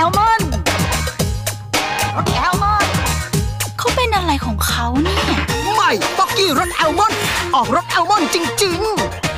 อัลมอนด์รสอัลมอนด์เขาเป็นอะไรของเขาเนี่ยใหม่ Pocky รสอัลมอนด์ออกรสอัลมอนด์จริง ๆ